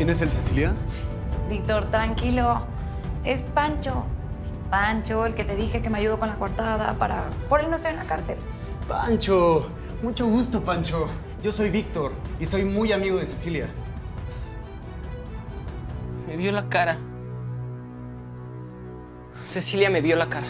¿Quién es el Cecilia? Víctor, tranquilo. Es Pancho. Pancho, el que te dije que me ayudó con la cortada para... Por él no estoy en la cárcel. Pancho, mucho gusto, Pancho. Yo soy Víctor y soy muy amigo de Cecilia. Me vio la cara. Cecilia me vio la cara.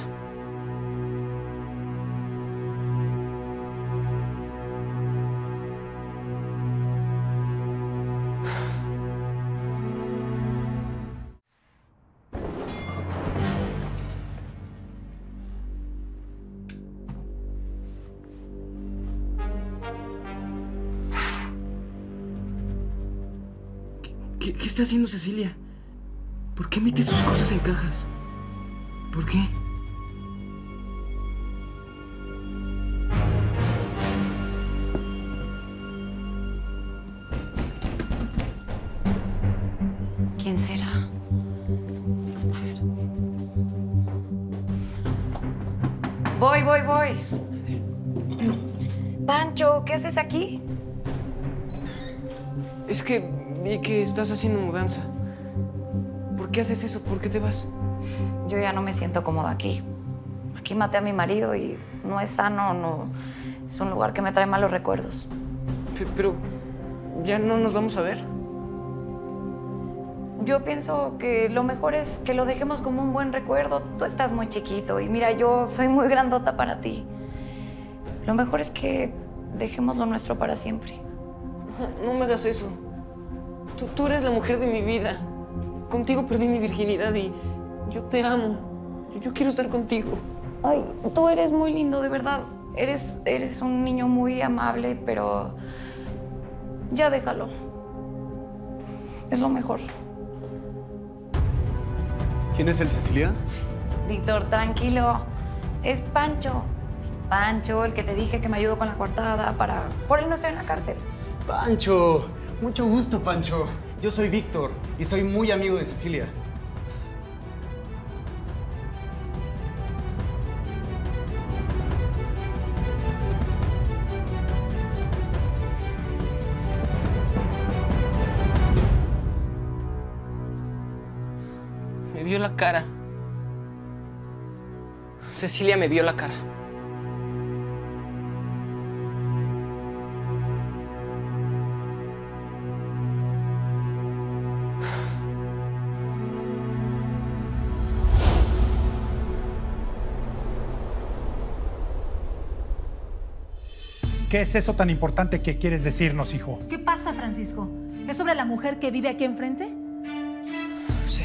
¿Qué, qué está haciendo Cecilia? ¿Por qué mete sus cosas en cajas? ¿Por qué? ¿Quién será? A ver. Voy, voy, voy. Pancho, ¿qué haces aquí? Es que vi que estás haciendo mudanza. ¿Por qué haces eso? ¿Por qué te vas? Yo ya no me siento cómoda aquí. Aquí maté a mi marido y no es sano, no. Es un lugar que me trae malos recuerdos. Pe- Pero ya no nos vamos a ver. Yo pienso que lo mejor es que lo dejemos como un buen recuerdo. Tú estás muy chiquito y mira, yo soy muy grandota para ti. Lo mejor es que dejemos lo nuestro para siempre. No, no me hagas eso. Tú, tú eres la mujer de mi vida. Contigo perdí mi virginidad y yo te amo. Yo, yo quiero estar contigo. Ay, tú eres muy lindo, de verdad. Eres, eres un niño muy amable, pero ya déjalo. Es lo mejor. ¿Quién es el Cecilia? Víctor, tranquilo. Es Pancho. Pancho, el que te dije que me ayudó con la cortada para... Por él no estoy en la cárcel. Pancho, mucho gusto, Pancho. Yo soy Víctor y soy muy amigo de Cecilia. Me vio la cara. Cecilia me vio la cara. ¿Qué es eso tan importante que quieres decirnos, hijo? ¿Qué pasa, Francisco? ¿Es sobre la mujer que vive aquí enfrente? Sí.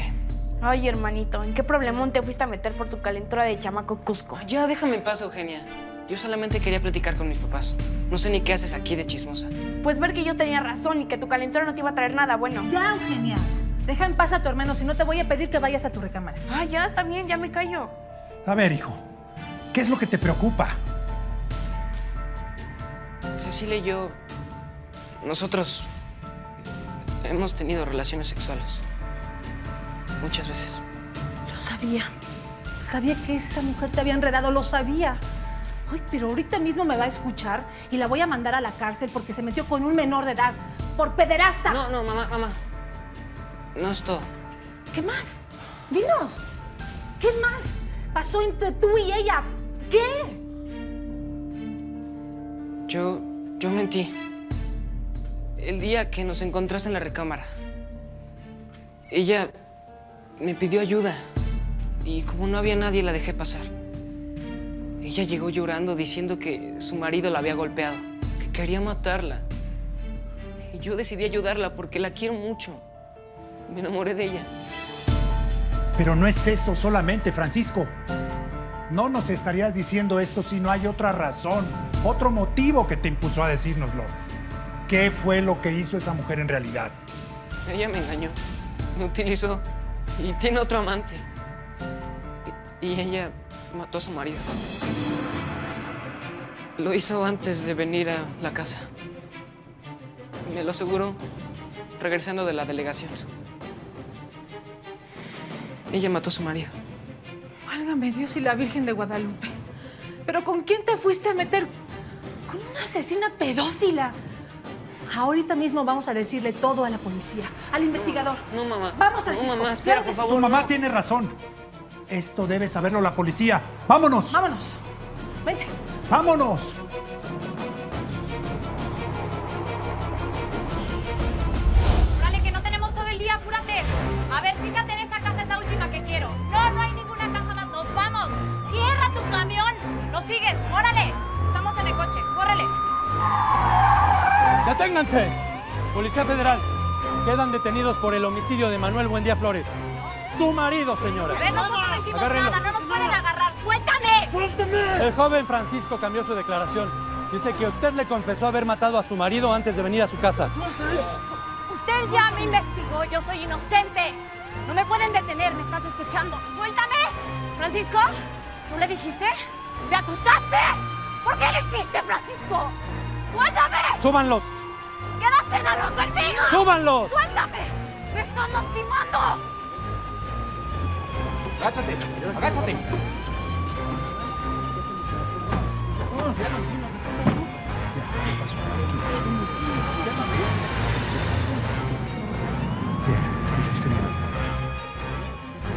Ay, hermanito, ¿en qué problemón te fuiste a meter por tu calentura de chamaco Cusco? Ya, déjame en paz, Eugenia. Yo solamente quería platicar con mis papás. No sé ni qué haces aquí de chismosa. Pues ver que yo tenía razón y que tu calentura no te iba a traer nada bueno. Ya, Eugenia. Deja en paz a tu hermano, si no te voy a pedir que vayas a tu recámara. Ah, ya, está bien, ya me callo. A ver, hijo, ¿qué es lo que te preocupa? Cecilia y yo, nosotros hemos tenido relaciones sexuales. Muchas veces. Lo sabía. Sabía que esa mujer te había enredado, lo sabía. Ay, pero ahorita mismo me va a escuchar y la voy a mandar a la cárcel porque se metió con un menor de edad. Por pederasta. No, no, mamá, mamá. No es todo. ¿Qué más? Dinos. ¿Qué más pasó entre tú y ella? ¿Qué? Yo, yo mentí. El día que nos encontraste en la recámara, ella me pidió ayuda y como no había nadie la dejé pasar. Ella llegó llorando diciendo que su marido la había golpeado, que quería matarla. Y yo decidí ayudarla porque la quiero mucho. Me enamoré de ella. Pero no es eso solamente, Francisco. No nos estarías diciendo esto si no hay otra razón, otro motivo que te impulsó a decírnoslo. ¿Qué fue lo que hizo esa mujer en realidad? Ella me engañó, me utilizó y tiene otro amante. Y, y ella mató a su marido. Lo hizo antes de venir a la casa. Me lo aseguró regresando de la delegación. Ella mató a su marido. Válgame Dios y la Virgen de Guadalupe. ¿Pero con quién te fuiste a meter? Asesina pedófila. Ahorita mismo vamos a decirle todo a la policía, al investigador. No, mamá. Vamos, Francisco. No, mamá, espera, Claro por. Tu mamá no. tiene razón. Esto debe saberlo la policía. ¡Vámonos! Vámonos. Vente. ¡Vámonos! Dale, que no tenemos todo el día, apúrate. A ver, fíjate en esa caja, es la última que quiero. No, no hay ninguna caja más, nos vamos. Cierra tu camión. Lo sigues, órale. ¡Deténganse! Policía Federal, quedan detenidos por el homicidio de Manuel Buendía Flores. Su marido, señora. A ver, nosotros no hicimos Agárrenlo. nada, no nos pueden agarrar. ¡Suéltame! El joven Francisco cambió su declaración. Dice que usted le confesó haber matado a su marido antes de venir a su casa. Usted ya me investigó, yo soy inocente. No me pueden detener, ¿me estás escuchando? ¡Suéltame! Francisco, ¿tú le dijiste? ¿Me acusaste? ¿Por qué lo hiciste, Francisco? ¡Suéltame! ¡Súbanlos! ¡Quedaste en algo conmigo! ¡Súbanlos! ¡Suéltame! ¡Me estás lastimando! Agáchate, agáchate. Bien, hiciste bien.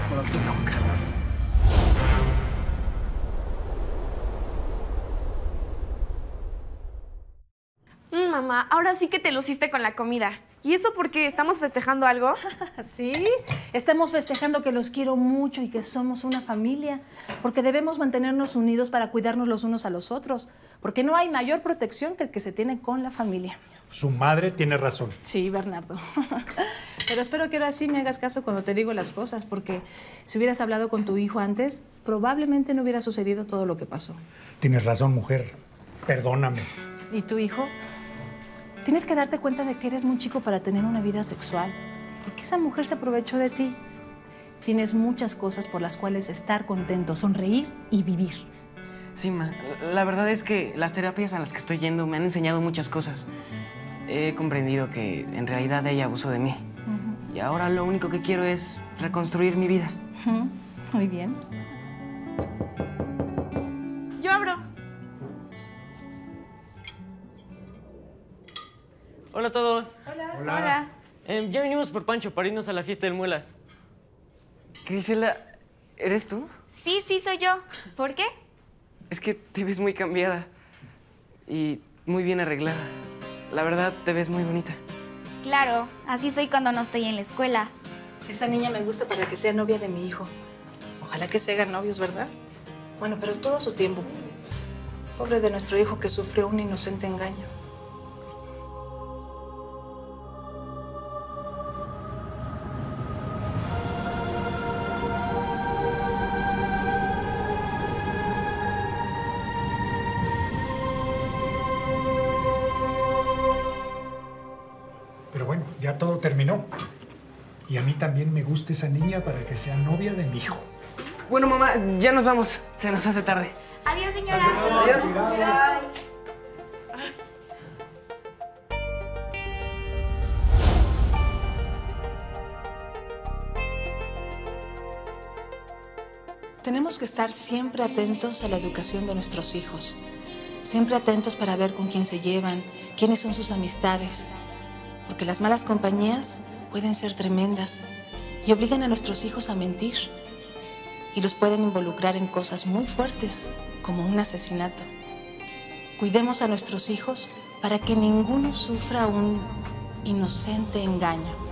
Mm, mamá, ahora sí que te luciste con la comida. ¿Y eso porque estamos festejando algo? Sí, estamos festejando que los quiero mucho y que somos una familia, porque debemos mantenernos unidos para cuidarnos los unos a los otros, porque no hay mayor protección que el que se tiene con la familia. Su madre tiene razón. Sí, Bernardo. Pero espero que ahora sí me hagas caso cuando te digo las cosas, porque si hubieras hablado con tu hijo antes, probablemente no hubiera sucedido todo lo que pasó. Tienes razón, mujer. Perdóname. ¿Y tu hijo? Tienes que darte cuenta de que eres muy chico para tener una vida sexual, porque esa mujer se aprovechó de ti. Tienes muchas cosas por las cuales estar contento, sonreír y vivir. Sí, ma. La verdad es que las terapias a las que estoy yendo me han enseñado muchas cosas. He comprendido que en realidad ella abusó de mí. Y ahora lo único que quiero es reconstruir mi vida. Muy bien. A todos. Hola. Em, ya venimos por Pancho para irnos a la fiesta del Muelas. Grisela, ¿eres tú? Sí, sí, soy yo. ¿Por qué? Es que te ves muy cambiada y muy bien arreglada. La verdad, te ves muy bonita. Claro, así soy cuando no estoy en la escuela. Esa niña me gusta para que sea novia de mi hijo. Ojalá que se hagan novios, ¿verdad? Bueno, pero todo a su tiempo. Pobre de nuestro hijo que sufrió un inocente engaño. Todo terminó. Y a mí también me gusta esa niña para que sea novia de mi hijo. Bueno, mamá, ya nos vamos. Se nos hace tarde. Adiós, señora. Tenemos que estar siempre atentos a la educación de nuestros hijos. Siempre atentos para ver con quién se llevan, quiénes son sus amistades. Porque las malas compañías pueden ser tremendas y obligan a nuestros hijos a mentir. Y los pueden involucrar en cosas muy fuertes, como un asesinato. Cuidemos a nuestros hijos para que ninguno sufra un inocente engaño.